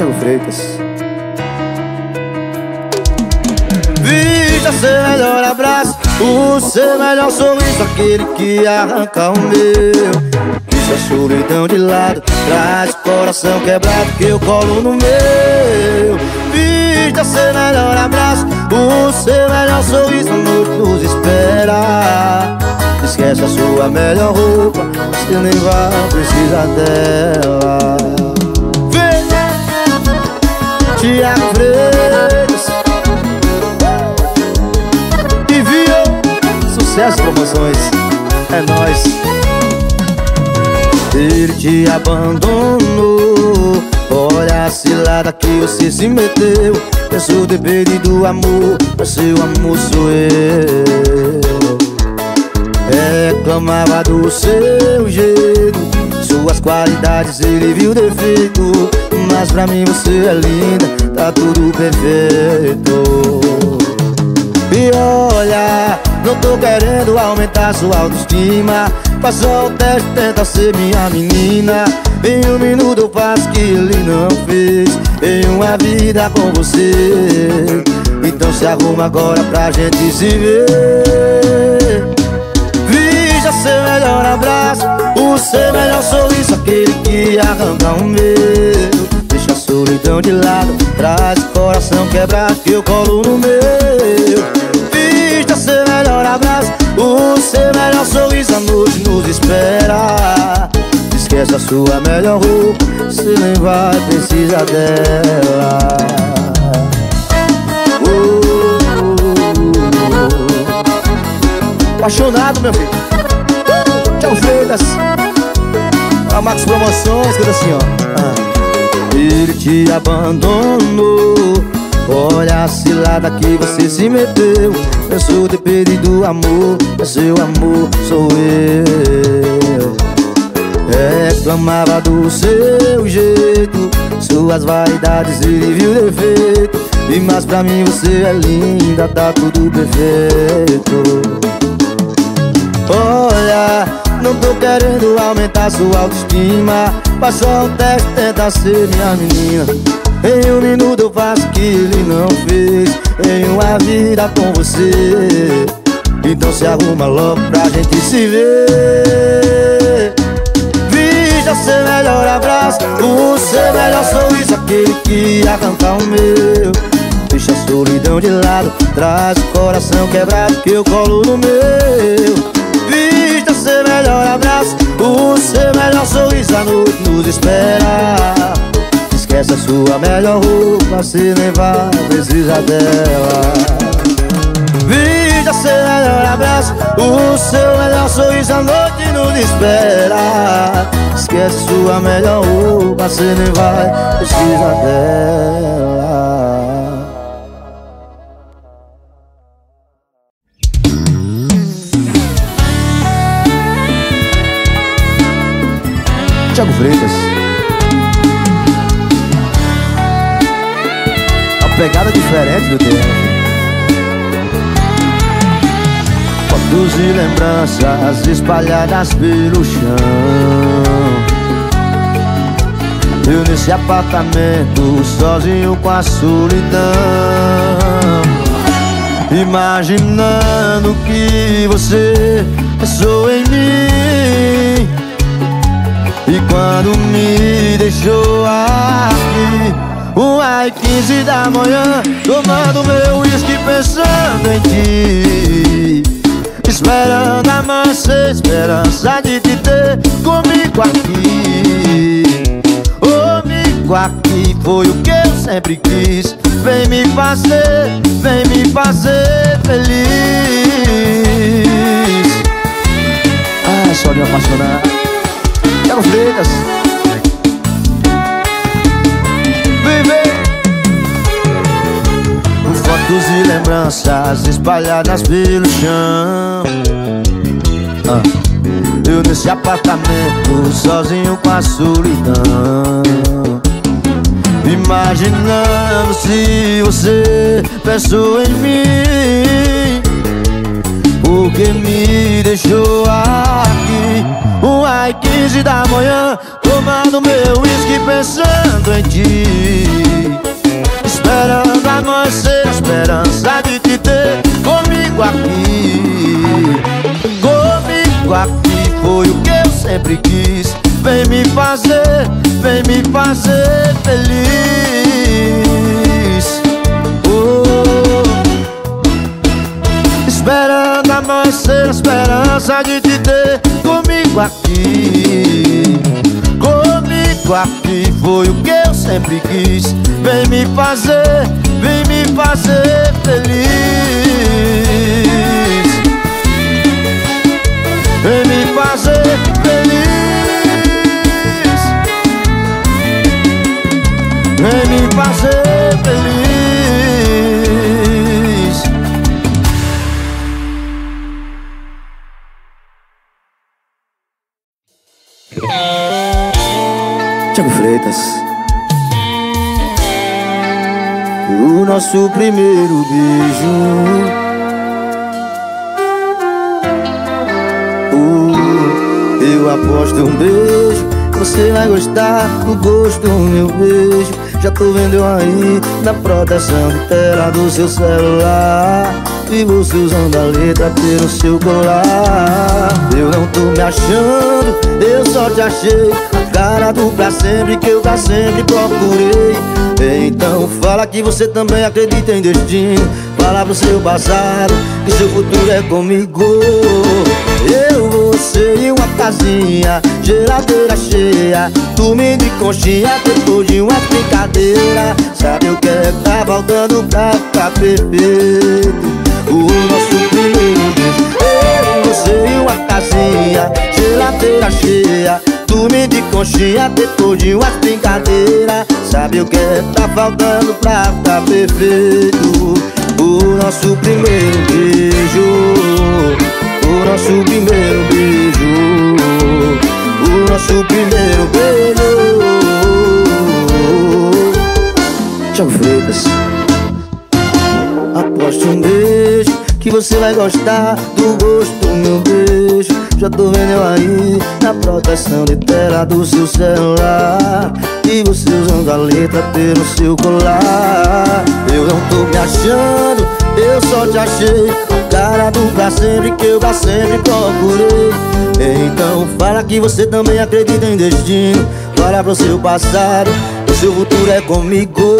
Thiago Freitas. Vista seu melhor abraço, o seu melhor sorriso, aquele que arranca o meu. Deixa a solidão de lado, traz o coração quebrado que eu colo no meu. Vista seu melhor abraço, o seu melhor sorriso, a nos espera. Esquece a sua melhor roupa, você nem vai precisar dela. Tiago Freitas E viu Sucesso promoções. É nóis. Ele te abandonou Olha a cilada que você se meteu. Eu sou depende do amor Mas seu amor sou eu. Reclamava do seu jeito Suas qualidades ele viu defeito mas pra mim você é linda, tá tudo perfeito. E olha, não tô querendo aumentar sua autoestima. Passou o teste, tenta ser minha menina. Em um minuto eu faço que ele não fez. Em uma vida com você. Então se arruma agora pra gente se ver. Veja seu melhor abraço O seu melhor sorriso Aquele que arranca o meu solidão de lado Traz o coração quebrado que eu colo no meu. Vista seu melhor abraço O seu melhor sorriso A noite nos espera. Esquece a sua melhor roupa Você nem vai precisar dela. Oh, Apaixonado, meu filho. Tchau, Freitas. A Max Promoções, que assim, ó. Ah. Ele te abandonou. Olha a cilada que você se meteu. Eu sou depende do amor. É seu amor, sou eu. Reclamava do seu jeito. Suas vaidades ele viu defeito. E mais pra mim você é linda Tá tudo perfeito. Olha, não tô querendo aumentar sua autoestima. Passou o teste, tenta ser minha menina. Em um minuto eu faço o que ele não fez. Em uma vida com você. Então se arruma logo pra gente se ver. Vista seu melhor abraço. O seu melhor sorriso Aquele que arranca o meu. Deixa a solidão de lado. Traz o coração quebrado Que eu colo no meu melhor abraço O seu melhor sorriso A noite nos espera. Esquece a sua melhor roupa Se nem vai precisar dela Vista seu melhor abraço O seu melhor sorriso A noite nos espera. Esquece a sua melhor roupa Se nem vai precisar dela Thiago Freitas. Uma pegada diferente do tempo. Fotos e lembranças espalhadas pelo chão. Eu nesse apartamento sozinho com a solidão. Imaginando que você pensou em mim e quando me deixou aqui Uma e quinze da manhã Tomando meu uísque pensando em ti. Esperando a mansa esperança de te ter comigo aqui. Comigo aqui foi o que eu sempre quis. Vem me fazer, vem me fazer feliz. Ai, só me apaixonar Quero Freitas Viver Fotos e lembranças espalhadas pelo chão. Ah. Eu nesse apartamento sozinho com a solidão. Imaginando se você pensou em mim. O que me deixou aqui um ai quinze da manhã Tomando meu uísque pensando em ti. Esperando amanhecer a esperança de te ter Comigo aqui. Comigo aqui foi o que eu sempre quis. Vem me fazer, vem me fazer feliz. Oh. Esperando amanhecer a esperança de te ter comigo aqui. Comigo aqui foi o que eu sempre quis. Vem me fazer, vem me fazer feliz. Vem me fazer feliz. Vem me fazer O nosso primeiro beijo. Uh, Eu aposto um beijo. Você vai gostar do gosto do meu beijo. Já tô vendo eu aí na proteção de tela do seu celular. E você usando a letra no seu colar. Eu não tô me achando, eu só te achei cara pra sempre que eu pra sempre procurei. Então fala que você também acredita em destino. Fala pro seu passado que seu futuro é comigo. Eu, você e uma casinha, geladeira cheia. Dormindo de conchinha depois de uma brincadeira. Sabe o que é? Tá faltando pra ficar perfeito. O nosso primeiro beijo Eu, você e uma casinha, geladeira cheia Dormindo de conchinha depois de uma brincadeira. Sabe o que tá faltando pra ficar perfeito? O nosso primeiro beijo. O nosso primeiro beijo. O nosso primeiro beijo. Thiago Freitas. Aposto um beijo que você vai gostar do gosto meu beijo Já tô vendo eu aí na proteção de tela do seu celular. E você usando a letra no seu colar. Eu não tô me achando, eu só te achei Cara do pra sempre que eu pra sempre procurei. Então fala que você também acredita em destino. Fala pro seu passado, o seu futuro é comigo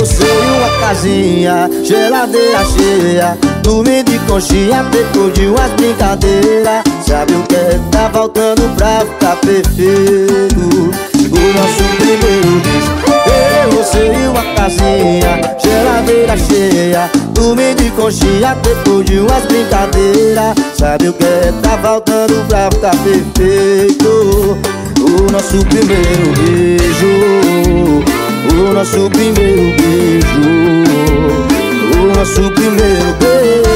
você e uma casinha, geladeira cheia Dormindo de conchinha depois de umas brincadeiras. Sabe o que é tá faltando pra ficar perfeito? O nosso primeiro beijo Eu, você e uma casinha, geladeira cheia Dormindo de conchinha depois de umas brincadeiras. Sabe o que é tá faltando pra ficar perfeito? O nosso primeiro beijo O nosso primeiro beijo. O nosso primeiro beijo.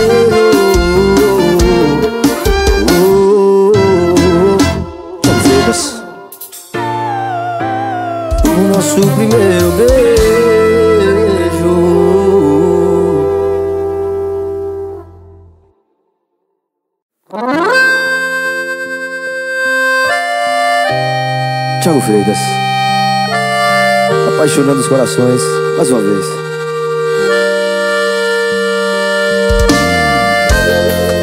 O nosso primeiro beijo. Thiago Freitas Apaixonando os corações Mais uma vez.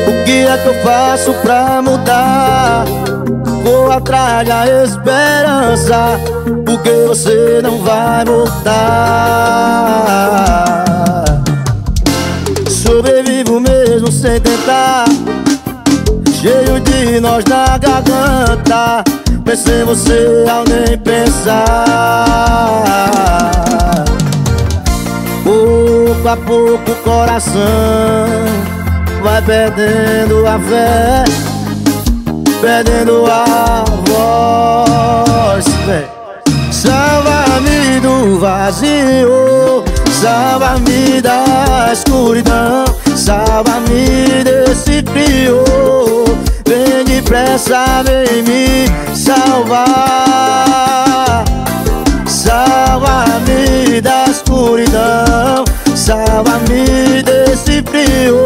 O que é que eu faço pra mudar? Vou atrás da esperança Porque você não vai mudar. Sobrevivo mesmo sem tentar Cheio de nós na garganta Pensei em você ao nem pensar. Pouco a pouco o coração Vai perdendo a fé Perdendo a voz. Salva-me do vazio Salva-me da escuridão Salva-me desse frio Vem depressa, vem me salvar. Salva-me da escuridão. Salva-me desse frio.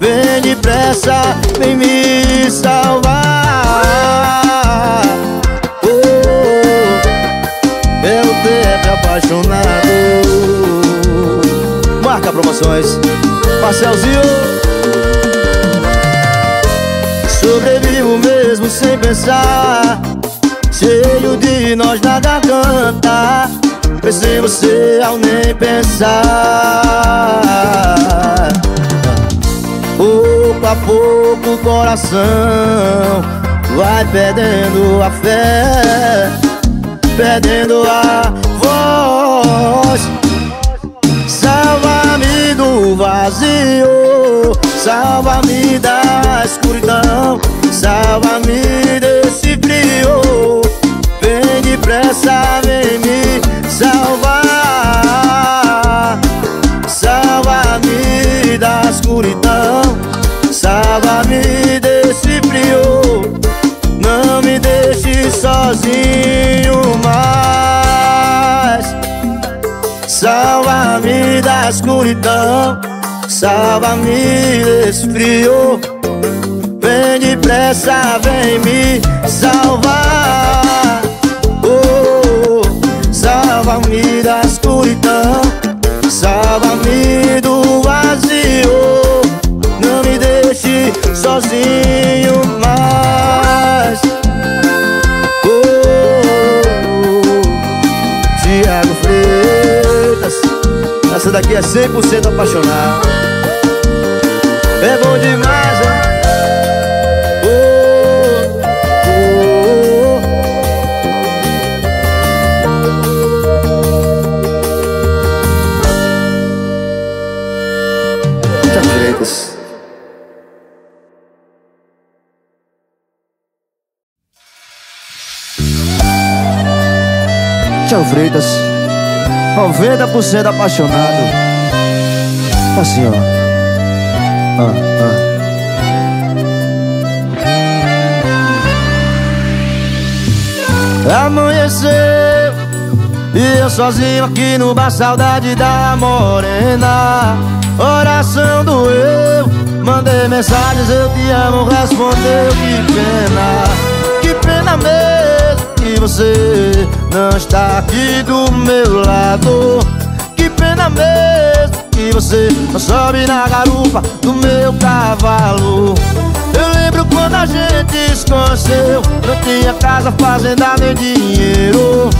Vem depressa, vem me salvar. Oh, Eu teve apaixonado. Marca Promoções. Marcelzinho Sem pensar. Cheio de nós na garganta Pensei em você ao nem pensar. Pouco a pouco o coração Vai perdendo a fé Perdendo a voz. Salva-me do vazio Salva-me da escuridão Salva-me desse frio. Vem depressa, vem me salvar. Salva-me da escuridão Salva-me desse frio. Não me deixe sozinho mais. Salva-me da escuridão Salva-me desse frio Vem depressa, vem me salvar. Oh, Salva-me da escuridão Salva-me do vazio. Não me deixe sozinho Essa daqui é 100% apaixonado 90% apaixonado. Assim, ó ah, ah. Amanheceu E eu sozinho aqui no bar Saudade da morena Oração doeu Mandei mensagens, eu te amo Respondeu, que pena Que pena mesmo Que você não está aqui do meu lado. Que pena mesmo que você não sobe na garupa do meu cavalo. Eu lembro quando a gente se conheceu Não tinha casa, fazenda nem dinheiro.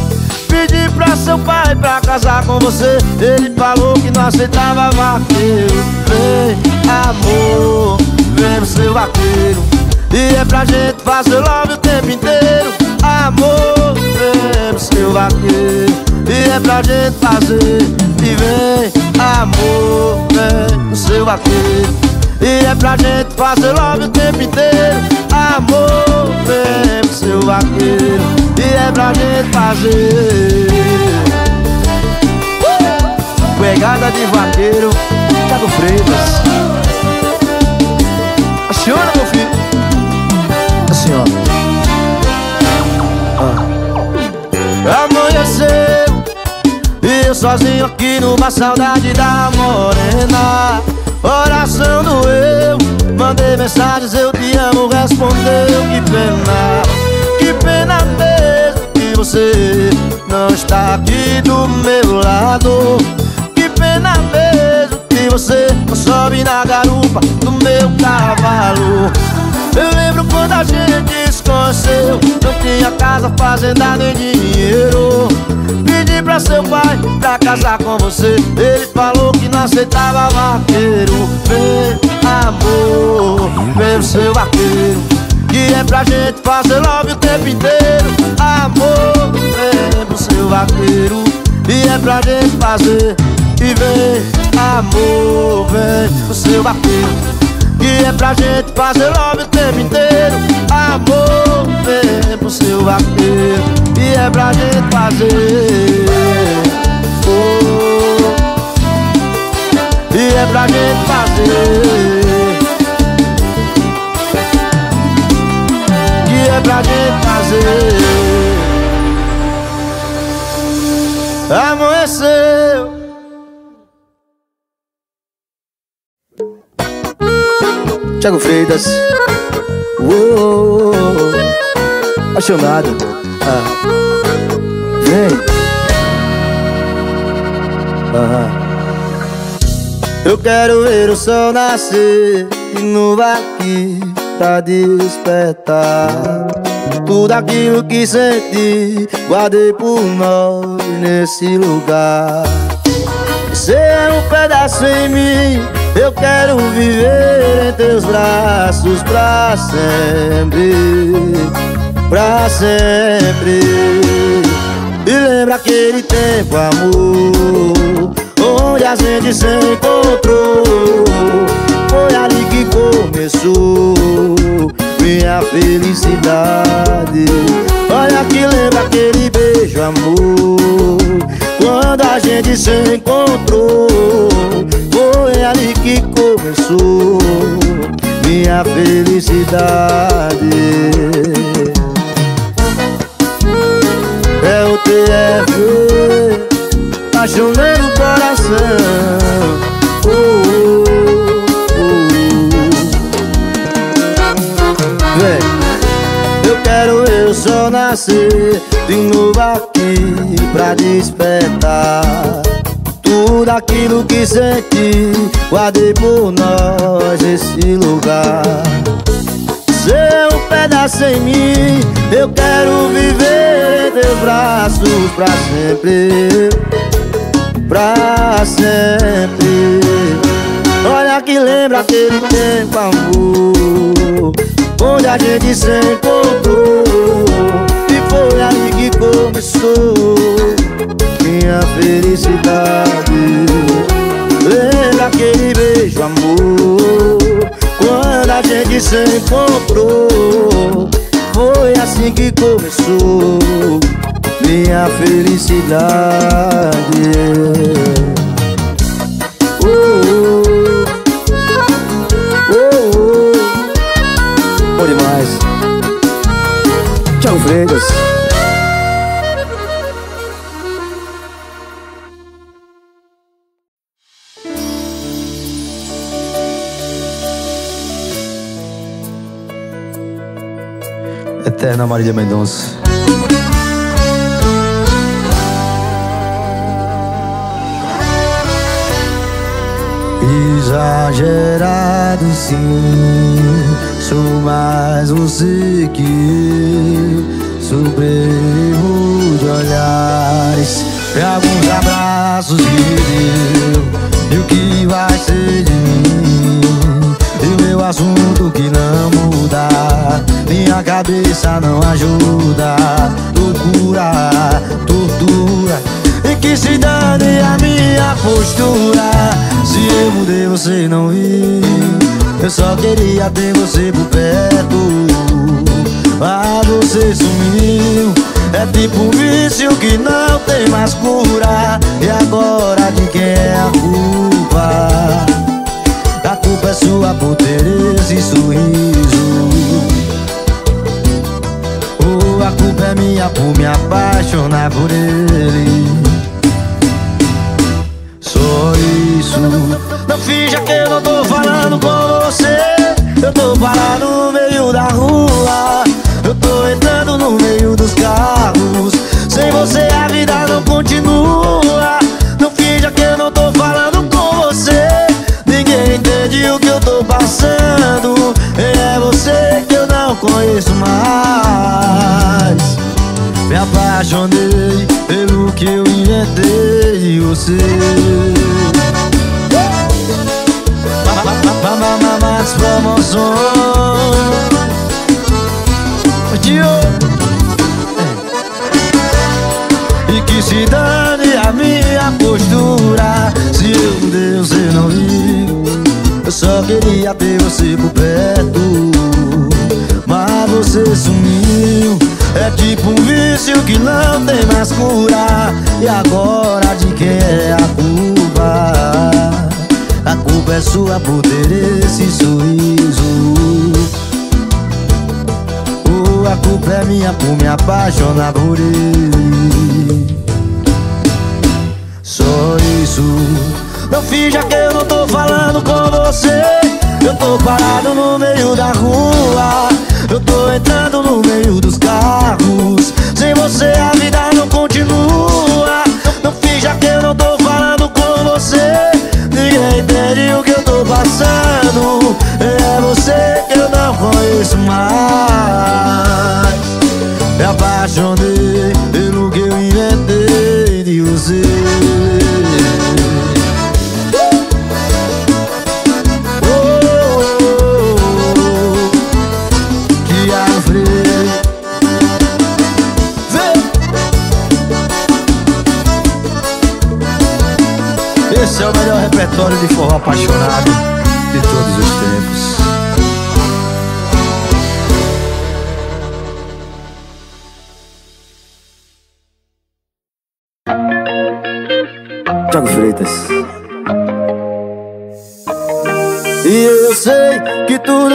Pedi pra seu pai pra casar com você Ele falou que não aceitava vaqueiro. Vem, amor, vem seu vaqueiro. E é pra gente fazer love o tempo inteiro Amor, vem no seu vaqueiro E é pra gente fazer vem amor, vem no seu vaqueiro E é pra gente fazer love o tempo inteiro. Amor, vem no seu vaqueiro E é pra gente fazer! Pegada de vaqueiro, Thiago Freitas sozinho aqui numa saudade da morena. Oração doeu Mandei mensagens, eu te amo Respondeu, que pena. Que pena mesmo que você Não está aqui do meu lado. Que pena mesmo que você Não sobe na garupa do meu cavalo. Eu lembro quando a gente se conheceu Não tinha casa, fazenda nem dinheiro. Pedi seu pai pra casar com você. Ele falou que não aceitava vaqueiro. Vem, amor, vem o seu vaqueiro. Que é pra gente fazer love o tempo inteiro. Amor, vem pro seu vaqueiro. E é pra gente fazer. E vem, amor, vem pro seu vaqueiro que é pra gente fazer love o tempo inteiro. Amor, vem pro seu vaqueiro E é pra gente fazer. Oh, E é pra gente fazer. Que é pra gente fazer. Amanheceu Thiago Freitas. Uou, Apaixonado. Ah. Vem. Ah. Eu quero ver o sol nascer De novo aqui pra despertar. Tudo aquilo que senti Guardei por nós nesse lugar Você é um pedaço em mim. Eu quero viver em teus braços pra sempre Pra sempre. E lembra aquele tempo, amor Onde a gente se encontrou. Foi ali que começou. Minha felicidade. Olha que lembra aquele beijo, amor. Quando a gente se encontrou Foi ali que começou. Minha felicidade. É o TF apaixonando o coração nascer de novo aqui pra despertar Tudo aquilo que senti, guardei por nós esse lugar. Ser um pedaço em mim, eu quero viver em teus braços pra sempre pra sempre. Olha que lembra aquele tempo, amor Onde a gente se encontrou? E foi ali que começou. Minha felicidade. Lembra aquele beijo, amor? Quando a gente se encontrou Foi assim que começou. Minha felicidade. Eterna Marília Mendonça. Exagerado sim Sou mais você que eu Supremo de olhares. E alguns abraços que deu E o que vai ser de mim? E o meu assunto que não muda Minha cabeça não ajuda. Loucura, tortura E que se dane a minha postura. Se eu mudei você não viu Eu só queria ter você por perto. Mas você sumiu. É tipo um vício que não tem mais cura. E agora de quem é a culpa? A culpa é sua por ter esse sorriso. Ou a culpa é minha por me apaixonar por ele. Só isso. Não finja que eu não tô falando com você. Eu tô parado no meio da rua. Eu tô entrando no meio dos carros. Sem você a vida não continua. Não finja que eu não tô falando com você Ninguém entende o que eu tô passando. É você que eu não conheço mais. Me apaixonei pelo que eu inventei de você Mamamas promoções E que se dane a minha postura Se eu Deus eu não viu Eu só queria ter você por perto Mas você sumiu. É tipo um vício que não tem mais cura E agora de quem é a culpa? A culpa é sua por ter esse sorriso. Ou a culpa é minha por me apaixonar por ele. Só isso. Não finja que eu não tô falando com você. Eu tô parado no meio da rua. Eu tô entrando no meio dos carros. Sem você a vida não continua. Não finja que eu não entende o que eu tô passando. É você que eu não conheço mais. Me apaixonei pelo que eu inventei de você. Repertório de forró apaixonado de todos os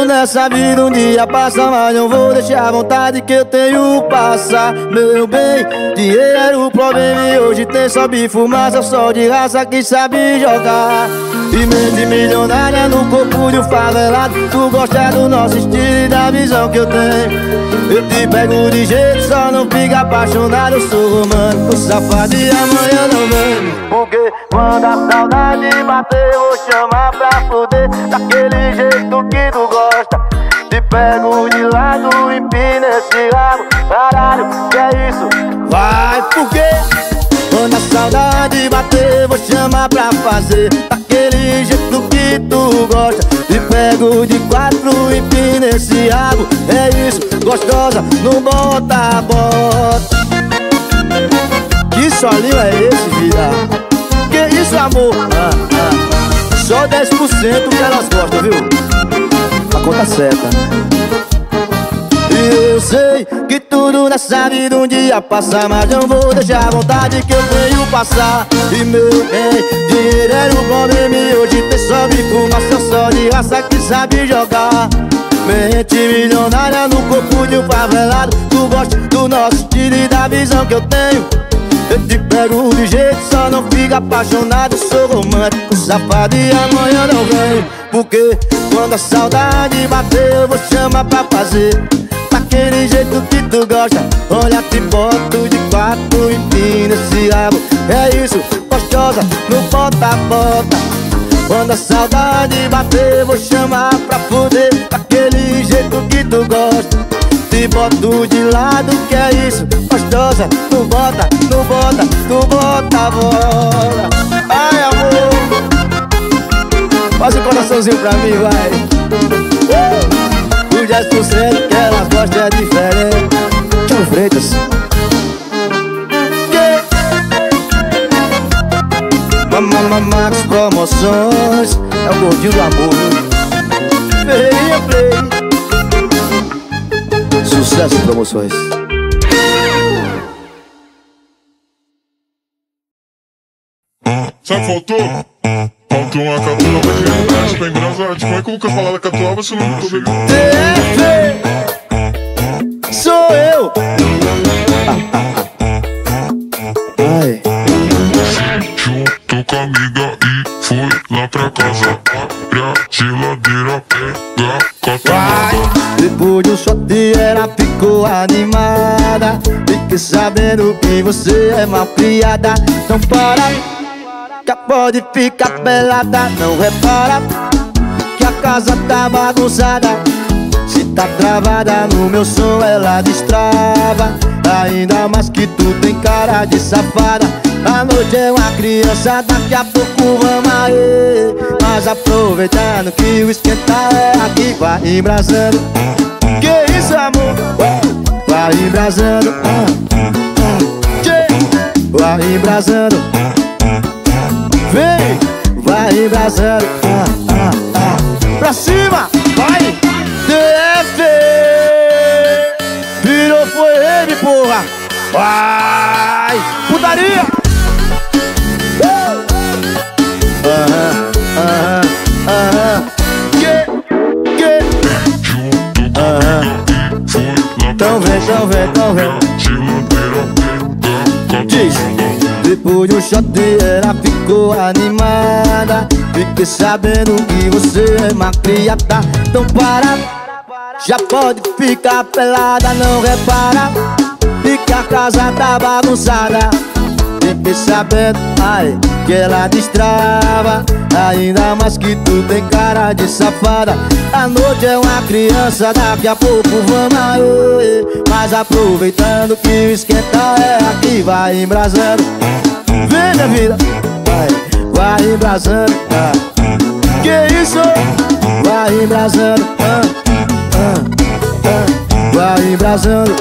nessa vida um dia passa Mas não vou deixar a vontade que eu tenho passar. Meu bem, dinheiro o problema E hoje tem só fumaça Só de raça que sabe jogar. E mente milionária no corpo de um favelado Tu gosta do nosso estilo e da visão que eu tenho. Eu te pego de jeito, só não fica apaixonado Eu sou romântico, safado e amanhã não vem. Porque quando a saudade bater Vou chamar pra fuder. Daquele jeito pego de lado, empina esse rabo Caralho, que é isso? Vai, por quê? Quando a saudade bater, vou chamar pra fazer Daquele jeito que tu gosta Te pego de quatro, empina esse rabo É isso, gostosa, não bota, bota Que solinho é esse, vida? Que isso, amor? Ah, ah. Só 10% que elas gostam, viu? A conta certa E eu sei que tudo nessa vida um dia passa Mas não vou deixar a vontade que eu tenho passar. E meu bem, dinheiro era o problema E hoje tem só me fumaça Só de raça que sabe jogar. Mente milionária no corpo de um favelado. Tu gosta do nosso estilo e da visão que eu tenho. Eu te pego de jeito, só não fica apaixonado. Sou romântico, safado e amanhã não vem Porque quando a saudade bater eu vou chamar pra fazer Daquele jeito que tu gosta Olha, te boto de quatro e pina esse rabo. É isso, gostosa, não bota, bota. Quando a saudade bater vou chamar pra fuder. Daquele jeito que tu gosta te boto de lado, que é isso, gostosa. Tu bota, tu bota, tu bota, bora Ai, amor. Faz um coraçãozinho pra mim, vai. Uh! O 10% que elas gostam é diferente. Tchau, Freitas. Mamama Max Promoções. É o gordinho do amor. Ferreirinha Play Sucesso Promoções. Sabe, faltou? Faltou uma catuaba de verdade pra engrosar. Como é que o Lucas falar da catuaba se não tô vendo? Sou eu! Ai. Junto com a amiga e foi lá pra casa. Abre a geladeira, pega catuaba. Depois do shot ela ficou animada Fiquei sabendo que você é mal criada Não para, pode ficar pelada Não repara que a casa tá bagunçada. Se tá travada no meu som ela destrava. Ainda mais que tu tem cara de safada. A noite é uma criança, daqui a pouco vamos aí. Mas aproveitando que o esquentar é aqui Vai embrasando. Que isso amor? Vai embrasando. Vai embrasando Vem, vai embrasando. Pra cima, vai. DF Virou foi ele, porra. Vai. Putaria. Aham, aham, aham. Que, que? Aham. Então vem, então vem, então vem. Diz Depois de um shot ela ficou animada. Fiquei sabendo que você é uma criada. Então para já pode ficar pelada, não repara. Que a casa tá bagunçada Fiquei sabendo, ai, que ela destrava Ainda mais que tu tem cara de safada A noite é uma criança, daqui a pouco vamos aí Mas aproveitando que o esquenta é aqui Vai embrasando, vem minha vida Vai, vai embrasando, ah. Que isso? Vai embrasando, ah vai embrasando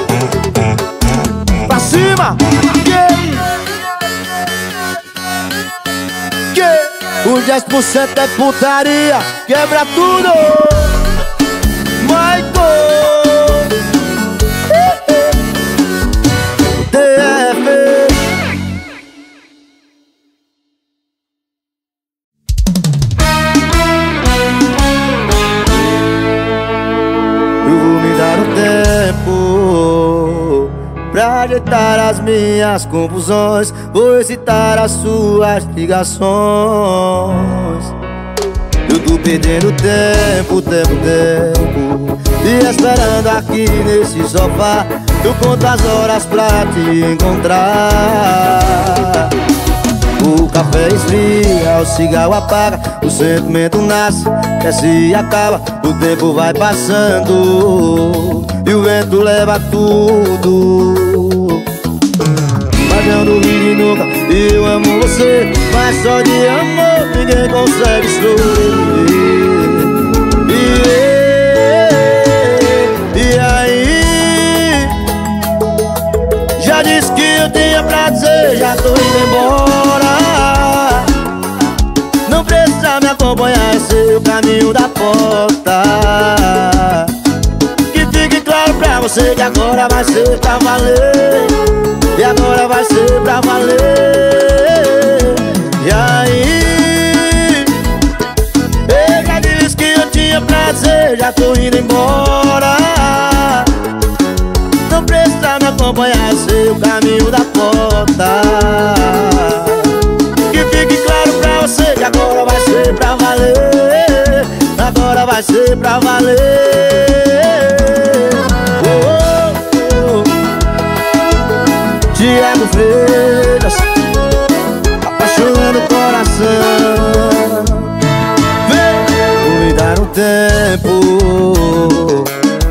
Pra cima! Que? Os 10% é putaria, quebra tudo. Michael Pra ajeitar as minhas confusões Vou excitar as suas ligações. Eu tô perdendo tempo, tempo, tempo E esperando aqui nesse sofá. Eu conto as horas pra te encontrar. O café esfria, o cigarro apaga O sentimento nasce, cresce e acaba O tempo vai passando E o vento leva tudo Não vive nunca Eu amo você Mas só de amor ninguém consegue sobreviver E aí? Já disse que eu tinha pra dizer Já tô indo embora. Me acompanhar esse é o caminho da porta. Que fique claro pra você que agora vai ser pra valer E agora vai ser pra valer. E aí? Eu já disse que eu tinha prazer Já tô indo embora. Não precisa me acompanhar é o caminho da porta. Você que agora vai ser pra valer. Agora vai ser pra valer Apaixonando o coração. Vem, me dar um tempo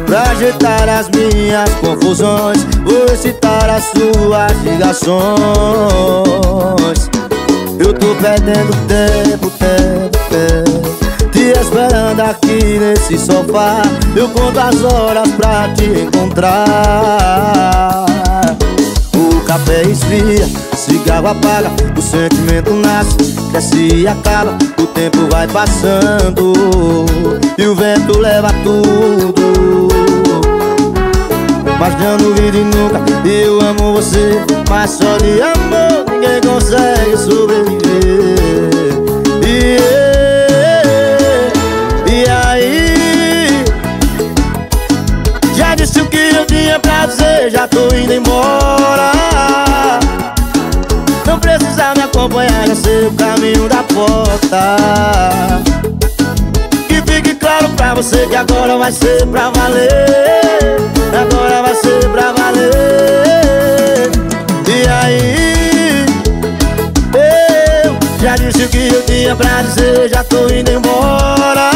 Pra ajeitar as minhas confusões Vou excitar as suas ligações. Eu tô perdendo tempo, tempo, tempo Te esperando aqui nesse sofá. Eu conto as horas pra te encontrar café esfria, cigarro apaga O sentimento nasce, cresce e acaba O tempo vai passando E o vento leva tudo. Mas não vi de nunca Eu amo você, mas só de amor Ninguém consegue sobreviver. E, e aí? Já disse o que eu tinha pra dizer Já tô indo embora sei o caminho da porta. Que fique claro pra você que agora vai ser pra valer. Agora vai ser pra valer. E aí? Eu já disse o que eu tinha pra dizer Já tô indo embora.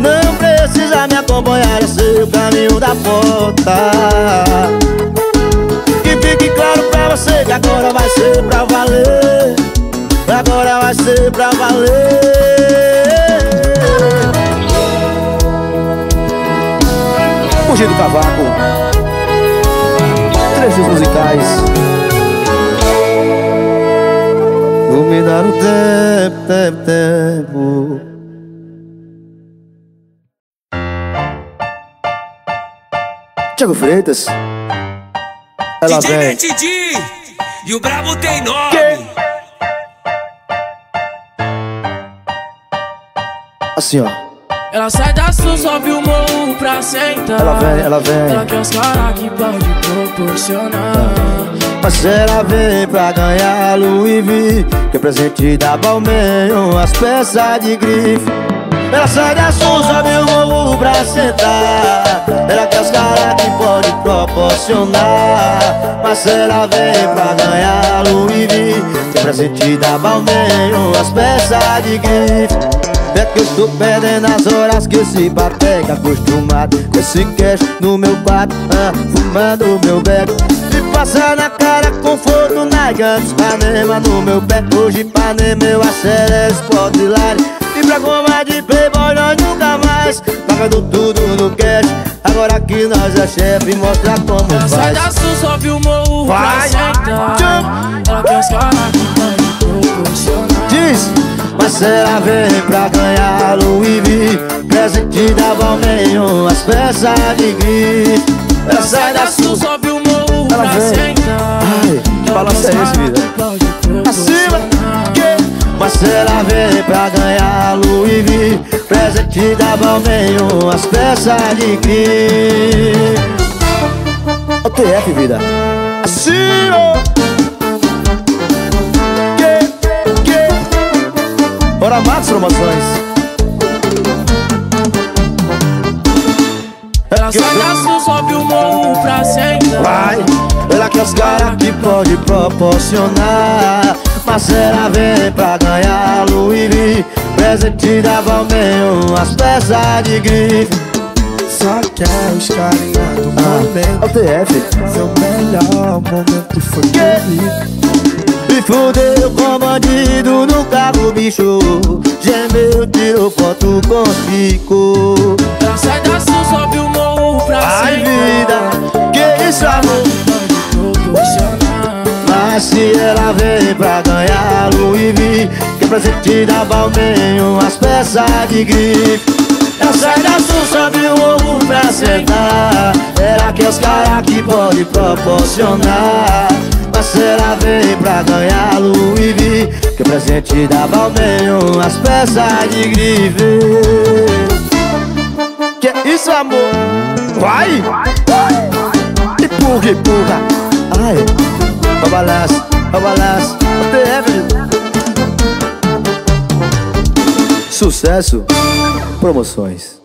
Não precisa me acompanhar Eu sei o caminho da porta Que agora vai ser pra valer. Agora vai ser pra valer. Fugir do Cavaco. Trechos musicais. Vou me dar o tempo, tempo, tempo Tiago Freitas. Ela DJ vem E o Brabo tem nome. Que? Assim ó. Ela sai da sul, sobe o morro pra sentar. Ela vem, ela vem. Ela quer os caras que pode proporcionar. Mas ela vem pra ganhar Louis V Que é presente da Balmain As peças de grife Ela sai da sul, sobe o morro pra sentar. Ela quer caras que pode proporcionar. Mas ela vem pra ganhar Louis V presente da Balmain As peças de grife. É que eu tô perdendo as horas que esse pateca acostumado. Com esse cash no meu quarto, ah, fumando meu beco E passar na cara conforto na Gantos Panema no meu pé. Hoje Panema eu acelero Spotlight E pra goma de playboy nós nunca mais. Pagando tudo no cash Agora que nós é chefe mostra como Ela faz. sai da sul, sobe o morro Vai. sentar. Ela quer os caras que proporcionar Diz Parceira vem pra ganhar Louis V Presente da Balmain As peças de grife Ela sai da sul, sobe o morro Ela vem. Ai, que balanço é esse, vida? Parceira vem pra ganhar Louis V Presente da Balmain As peças de grife O TF, vida. Acima Que? Que? Bora Max Promoções. Ela da sul, sobe o morro pra sentar Vai, ela que os caras que pode proporcionar Marcela vem pra ganhar Louis V. Presente da Balmain, as peças de grife. Só quer os carinha do É o momento TF Seu melhor momento foi Que? Me fudeu com bandido no carro, bicho. Gemeu, tirou foto com Ela sai da sobe o morro pra Ai sentar vida, que isso amor Se ela vem pra ganhar Louis V Que é presente da Balmain As peças de grife. Ela sai da sul, sobe o ovo pra sentar. Ela que é os caras que pode proporcionar. Mas se ela vem pra ganhar Louis V Que é presente da Balmain As peças de grife. Que é isso amor? Vai! Empurra, empurra Ai Ó balanço, TF Sucesso Promoções